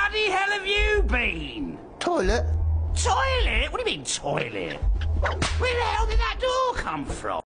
bloody hell have you been? Toilet? Toilet? What do you mean, toilet? Where the hell did that door come from?